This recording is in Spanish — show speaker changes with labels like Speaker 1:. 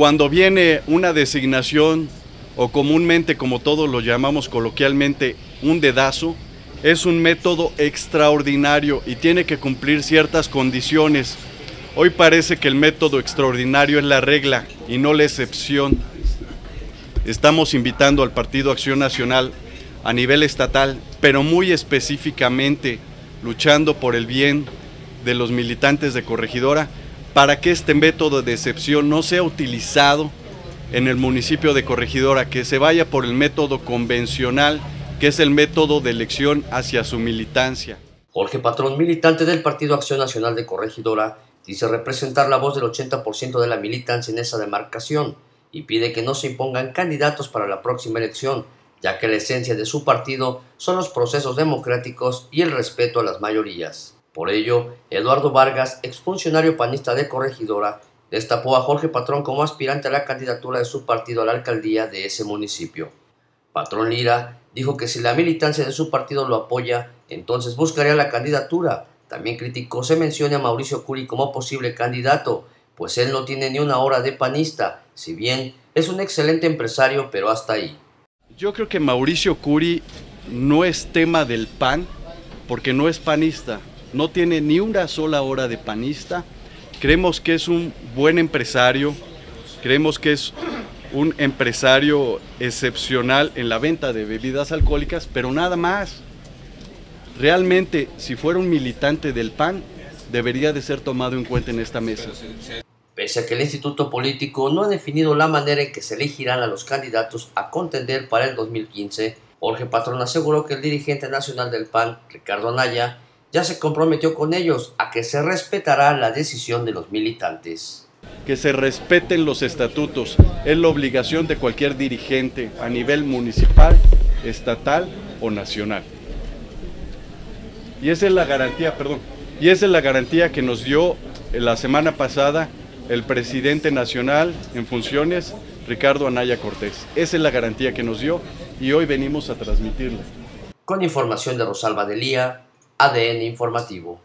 Speaker 1: cuando viene una designación o comúnmente como todos lo llamamos coloquialmente un dedazo, es un método extraordinario y tiene que cumplir ciertas condiciones. Hoy parece que el método extraordinario es la regla y no la excepción. Estamos invitando al Partido Acción Nacional a nivel estatal, pero muy específicamente luchando por el bien de los militantes de Corregidora, para que este método de excepción no sea utilizado en el municipio de Corregidora, que se vaya por el método convencional, que es el método de elección hacia su militancia.
Speaker 2: Jorge Patrón, militante del Partido Acción Nacional de Corregidora, dice representar la voz del 80% de la militancia en esa demarcación y pide que no se impongan candidatos para la próxima elección, ya que la esencia de su partido son los procesos democráticos y el respeto a las mayorías. Por ello, Eduardo Vargas, exfuncionario panista de Corregidora, destapó a Jorge Patrón como aspirante a la candidatura de su partido a la alcaldía de ese municipio. Patrón Lira dijo que si la militancia de su partido lo apoya, entonces buscaría la candidatura. También criticó se mencione a Mauricio Curi como posible candidato, pues él no tiene ni una hora de panista, si bien es un excelente empresario, pero hasta ahí.
Speaker 1: Yo creo que Mauricio Curi no es tema del PAN, porque no es panista, no tiene ni una sola hora de panista. Creemos que es un buen empresario, creemos que es un empresario excepcional en la venta de bebidas alcohólicas, pero nada más. Realmente, si fuera un militante del PAN, debería de ser tomado en cuenta en esta mesa.
Speaker 2: Pese a que el Instituto Político no ha definido la manera en que se elegirán a los candidatos a contender para el 2015, Jorge Patrón aseguró que el dirigente nacional del PAN, Ricardo Anaya, ya se comprometió con ellos a que se respetará la decisión de los militantes.
Speaker 1: Que se respeten los estatutos, es la obligación de cualquier dirigente a nivel municipal, estatal o nacional. Y esa es la garantía, perdón, y esa es la garantía que nos dio la semana pasada el presidente nacional en funciones, Ricardo Anaya Cortés. Esa es la garantía que nos dio y hoy venimos a transmitirla.
Speaker 2: Con información de Rosalba Delía, ADN Informativo.